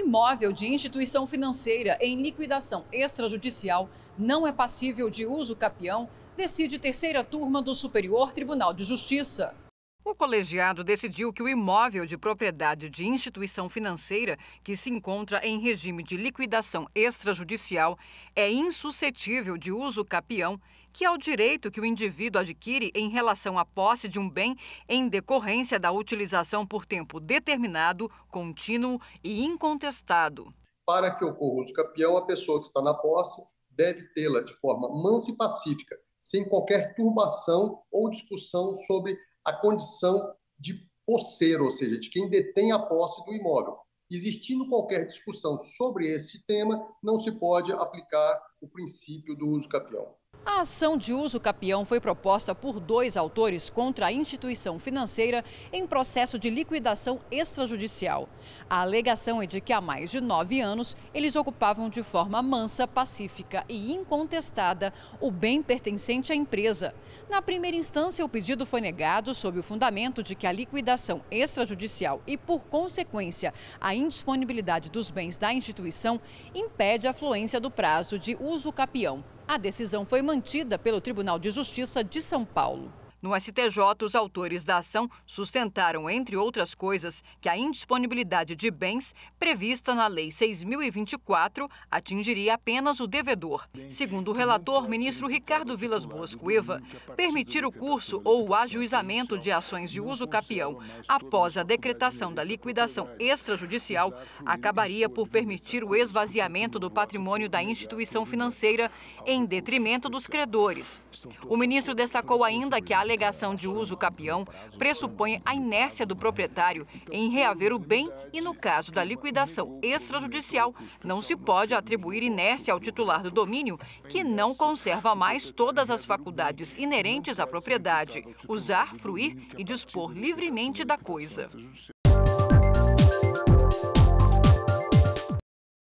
Imóvel de instituição financeira em liquidação extrajudicial não é passível de uso capião, decide terceira turma do Superior Tribunal de Justiça. O colegiado decidiu que o imóvel de propriedade de instituição financeira que se encontra em regime de liquidação extrajudicial é insuscetível de uso capião, que é o direito que o indivíduo adquire em relação à posse de um bem em decorrência da utilização por tempo determinado, contínuo e incontestado. Para que ocorra o uso capião, a pessoa que está na posse deve tê-la de forma mansa e pacífica, sem qualquer turbação ou discussão sobre a condição de posseiro, ou seja, de quem detém a posse do imóvel. Existindo qualquer discussão sobre esse tema, não se pode aplicar o princípio do uso capião. A ação de uso capião foi proposta por dois autores contra a instituição financeira em processo de liquidação extrajudicial. A alegação é de que há mais de nove anos eles ocupavam de forma mansa, pacífica e incontestada o bem pertencente à empresa. Na primeira instância, o pedido foi negado sob o fundamento de que a liquidação extrajudicial e, por consequência, a indisponibilidade dos bens da instituição impede a fluência do prazo de uso capião. A decisão foi mantida pelo Tribunal de Justiça de São Paulo. No STJ, os autores da ação sustentaram, entre outras coisas, que a indisponibilidade de bens prevista na Lei 6.024 atingiria apenas o devedor. Segundo o relator, ministro Ricardo Vilas Boas Cueva, permitir o curso ou o ajuizamento de ações de uso capião após a decretação da liquidação extrajudicial acabaria por permitir o esvaziamento do patrimônio da instituição financeira em detrimento dos credores. O ministro destacou ainda que a alegação de uso capião pressupõe a inércia do proprietário em reaver o bem e, no caso da liquidação extrajudicial, não se pode atribuir inércia ao titular do domínio que não conserva mais todas as faculdades inerentes à propriedade, usar, fruir e dispor livremente da coisa.